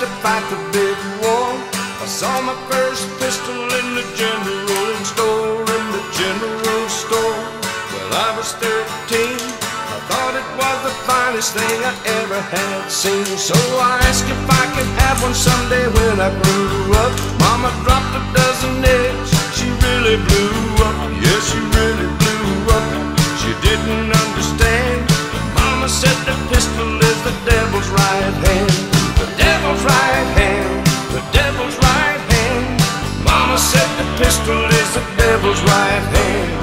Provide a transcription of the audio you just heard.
to fight the big war. I saw my first pistol in the general store, in the general store. Well, I was 13. I thought it was the finest thing I ever had seen. So I asked if I could have one someday when I grew up. Mama dropped a dozen eggs. She really blew up. Yes, she really blew up. She didn't understand. Pistol is the devil's right hand.